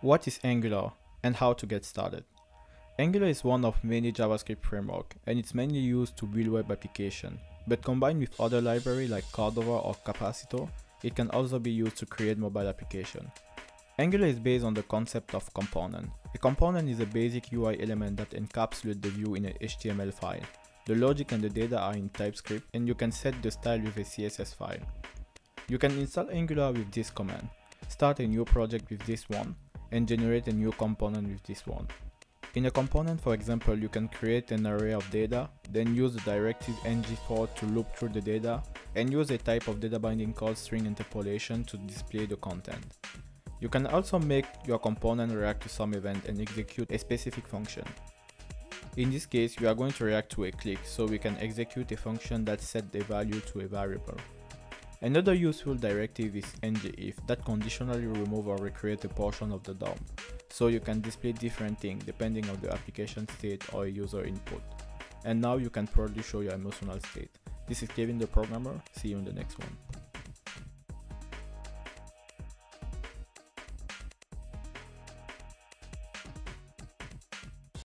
What is Angular and how to get started? Angular is one of many JavaScript framework and it's mainly used to build web application, but combined with other libraries like Cordova or Capacitor, it can also be used to create mobile application. Angular is based on the concept of component. A component is a basic UI element that encapsulates the view in an HTML file. The logic and the data are in TypeScript and you can set the style with a CSS file. You can install Angular with this command. Start a new project with this one and generate a new component with this one. In a component, for example, you can create an array of data, then use the directive ngFor to loop through the data, and use a type of data binding called string interpolation to display the content. You can also make your component react to some event and execute a specific function. In this case, we are going to react to a click, so we can execute a function that set the value to a variable. Another useful directive is ngIf that conditionally remove or recreate a portion of the DOM, so you can display different things depending on the application state or user input. And now you can proudly show your emotional state. This is Kevin the programmer, see you in the next one.